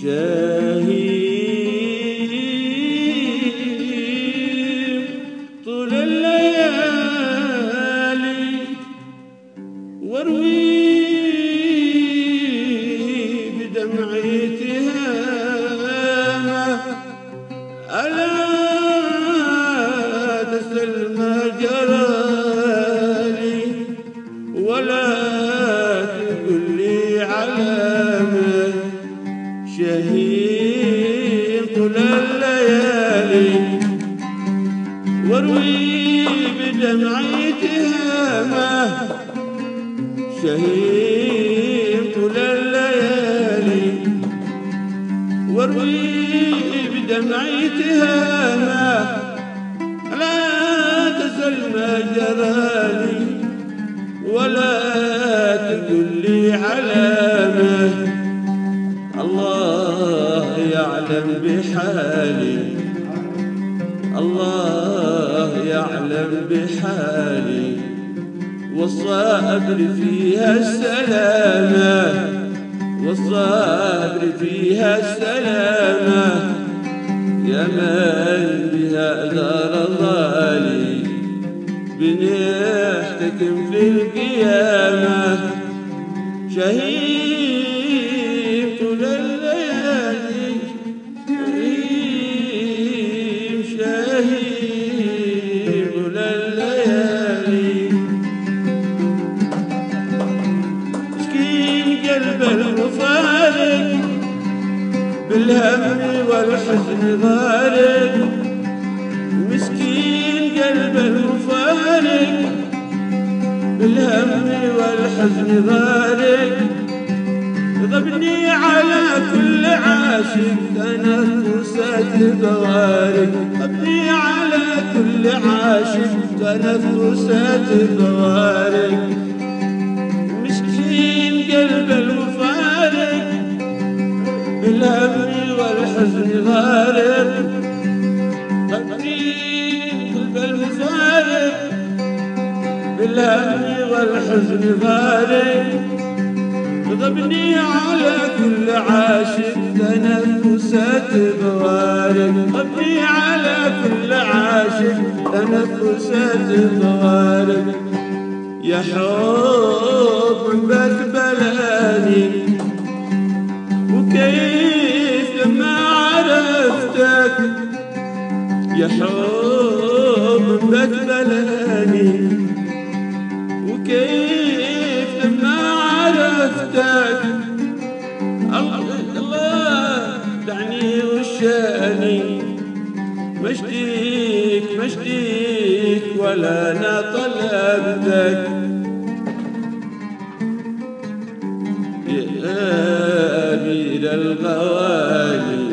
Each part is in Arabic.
شهيد طول الليالي. واروي بدمعي تهامة. شهيد طول الليالي. واروي بدمعي تهامة. لا تزل ما جرالي ولا تقول لي علامة. الله يعلم بحالي. الله يعلم بحالي. والصبر فيها السلامة. والصبر فيها السلامة. يا من بها دار ظالي بنحتكم في القيامة. شهيد بالهم والحزن غارق مسكين قلب المفارق بالهم والحزن غارق غبني على كل عاشق تنفسات بوارق. غبني على كل عاشق تنفسات بوارق. مسكين قلب المفارق بالهم والحزن غارق غبني قلب المفارق بالهم والحزن غارق غبني على كل عاشق تنفسات بوارق غبني على كل عاشق تنفسات بوارق يا حب بلاني يا حب بلاني. وكيف لما عرفتك الله الله دعني وشاني. مشتيك مشتيك ولا أنا طلبتك. يا أمير الغوالي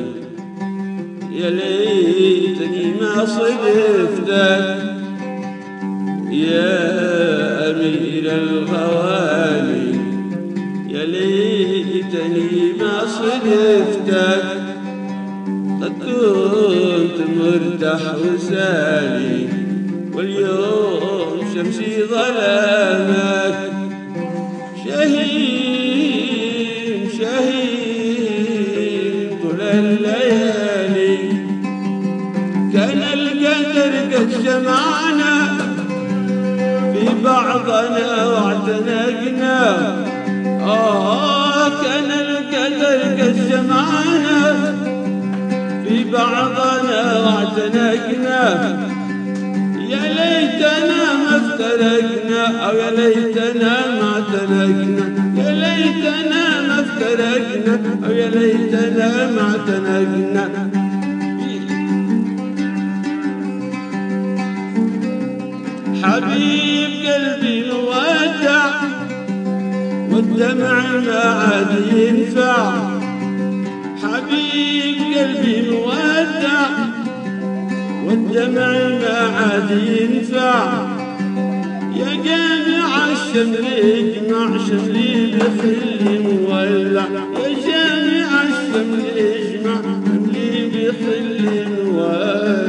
ما صدفتك يا أمير الغوالي يا ليتني ما صدفتك قد كنت مرتاح وسالي واليوم شمسي ظلامك القدر قد جمعنا في بعضنا واعتنقنا. آه كان القدر قد جمعنا في بعضنا واعتنقنا. يا ليتنا ما افترقنا أو يا ليتنا ما اعتنقنا. يا ليتنا ما افترقنا أو يا ليتنا ما اعتنقنا. حبيب قلبي الودع والدمع ما عاد ينفع. حبيب قلبي الودع والدمع ما عاد ينفع. يا جامع الشمل اجمع شملي بخلي مولع. يا جامع الشمل اجمع شملي بخلي مولع.